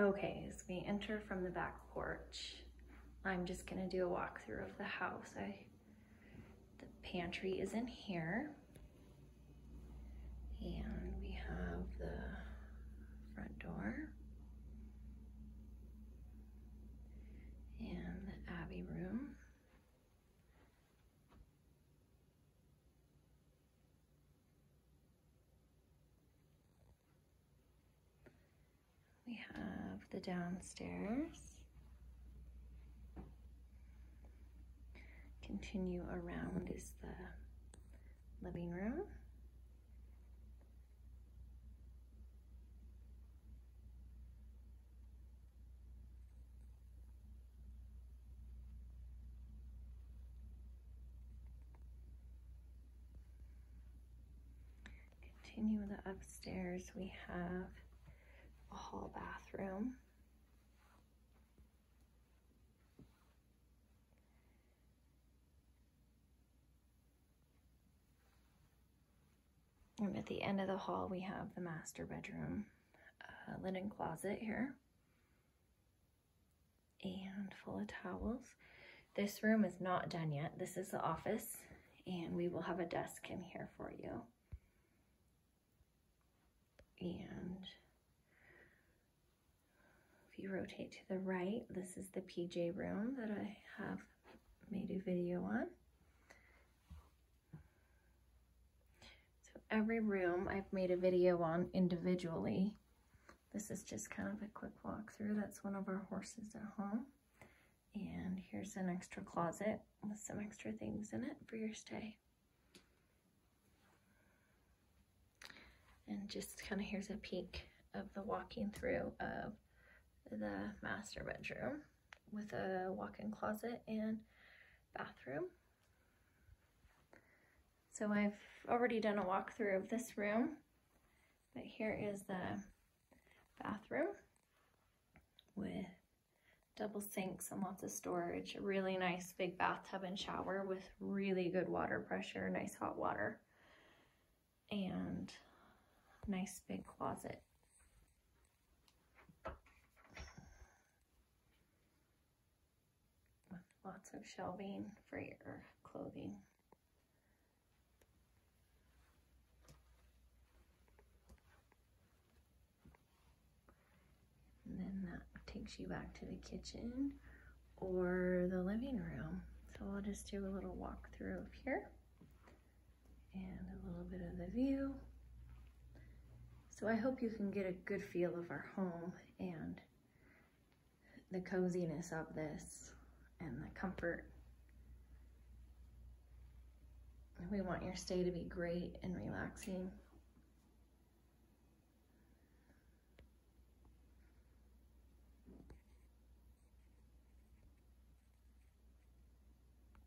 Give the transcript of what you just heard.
Okay, as we enter from the back porch, I'm just gonna do a walkthrough of the house. I, the pantry is in here. And we have the front door. And the Abbey room. We have the downstairs. Continue around is the living room. Continue the upstairs, we have a hall bathroom. And at the end of the hall, we have the master bedroom uh, linen closet here. And full of towels. This room is not done yet. This is the office and we will have a desk in here for you. And you rotate to the right, this is the PJ room that I have made a video on. So every room I've made a video on individually. This is just kind of a quick walkthrough. That's one of our horses at home. And here's an extra closet with some extra things in it for your stay. And just kind of here's a peek of the walking through of the master bedroom with a walk-in closet and bathroom. So I've already done a walkthrough of this room, but here is the bathroom with double sinks and lots of storage, a really nice big bathtub and shower with really good water pressure, nice hot water, and nice big closet. With lots of shelving for your clothing. And then that takes you back to the kitchen or the living room. So I'll just do a little walkthrough of here and a little bit of the view. So I hope you can get a good feel of our home and the coziness of this and the comfort. We want your stay to be great and relaxing.